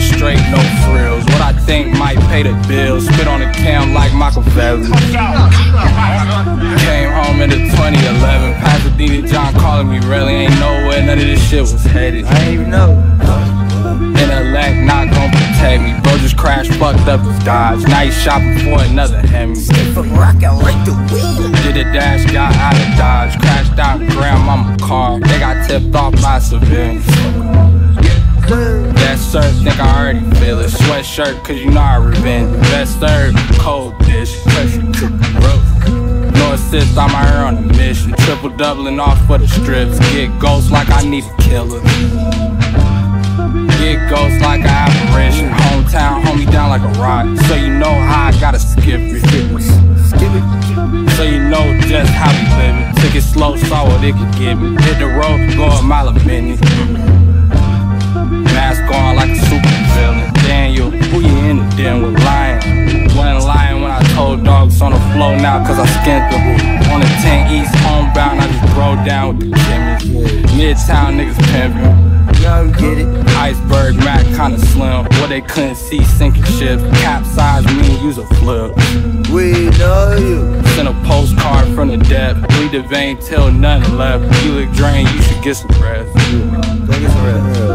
straight, no frills. What I think might pay the bills. Spit on the cam like Machiavelli. Came home in the 2011. Pasadena John calling me really ain't nowhere none of this shit was headed. I ain't even know. Intellect not gon' protect me. Bro just crashed, fucked up his Dodge. He shopping for another Hemi. From rock out like the wind. Did a dash, got out of Dodge. Crashed out grandmama car. They got tipped off by civilians. That think I already feel it. Sweatshirt, cause you know I revenge. Best serve, cold dish, pressure cook, roast. No assist, I'm out here on a mission. Triple doubling off for the strips. Get ghosts like I need a killer. Get ghosts like an apparition. Hometown, hold me down like a rock. So you know how I gotta skip it. Skip it. So you know just how we living. Took it slow, saw what it could give me. Hit the road, go a mile a minute. Dogs on the floor now, cause I skinned them. On the 10 East homebound, I just rode down with the chemist. Midtown niggas pimpin'. Y'all get it. Iceberg Mac kinda slim. What they couldn't see sinking ships. Capsize me use a flip. We know you. Send a postcard from the depth. Bleed the vein till nothing left. You look drained, you should get some rest.